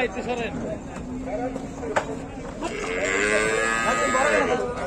जायचं खरं आहे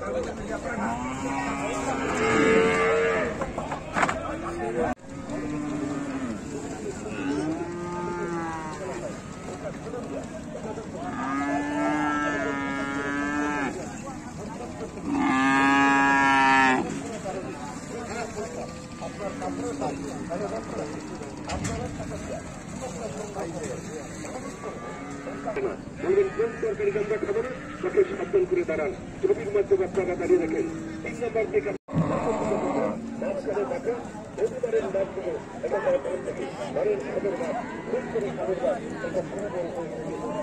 Kemudian, kemudian, kemudian, kemudian, kemudian, kemudian, kemudian, kemudian, ব্যবসা কাতারি রাখেন তিন নম্বর থেকে করে দেখেন যদি পারেন দাস করে এটা তারা করে থাকে ঘরের খাদের দাস খুব করে খাদের দাস এটা শুরু করে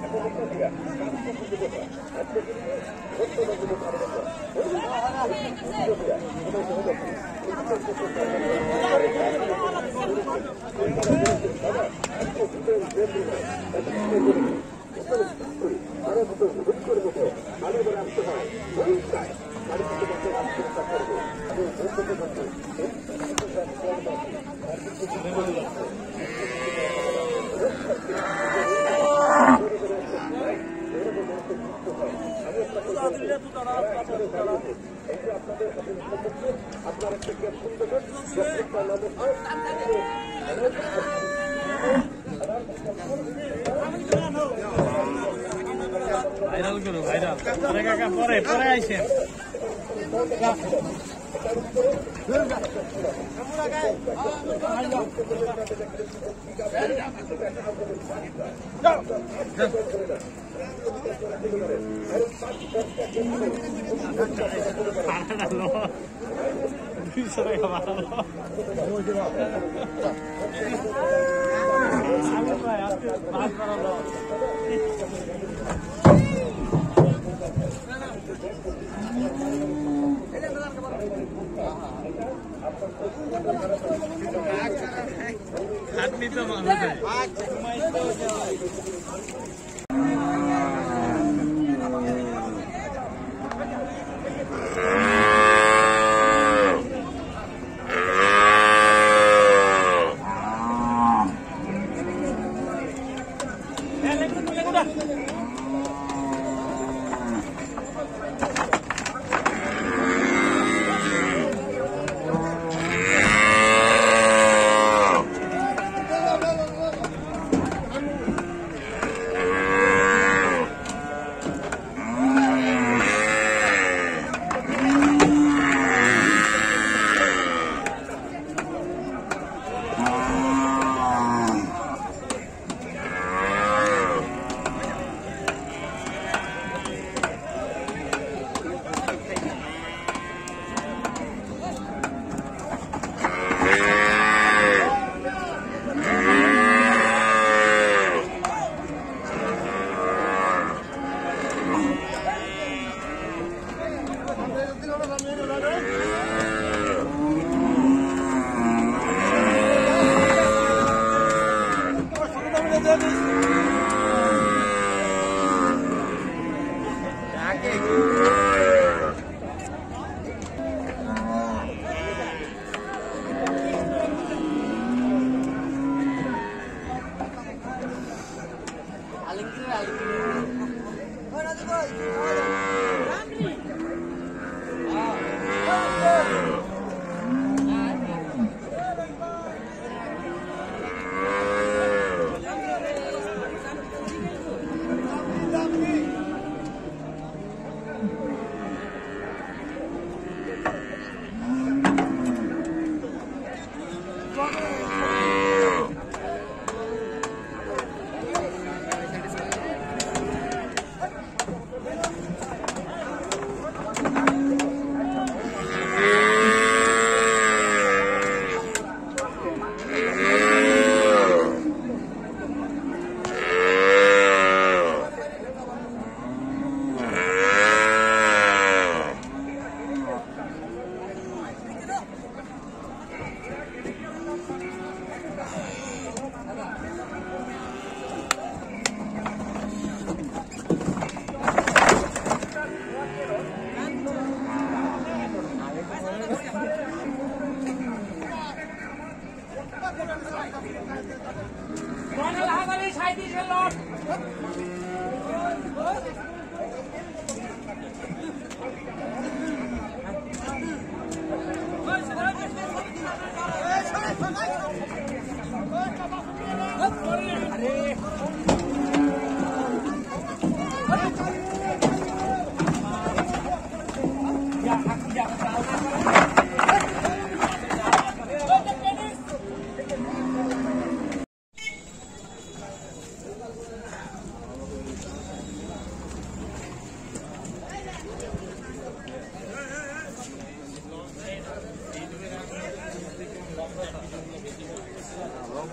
এখন একটা দিয়া কাজ করতে দিতে পারে আজকে কিন্তু সত্য বাজুকে খাবার দাস Thank you. ভাইরাল করো ভাইরাল পরে আইসেন ハハハハ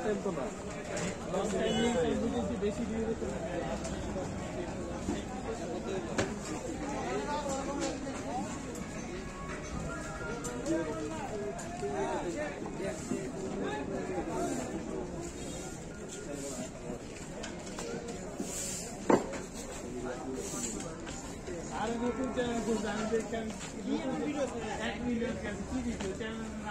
টাইম তো না লং টাইম নিয়ে যদি বেশি দিয়ে দিতে আর নতুন চ্যানেল করছে আমি এক মিলিয়ন কি দিত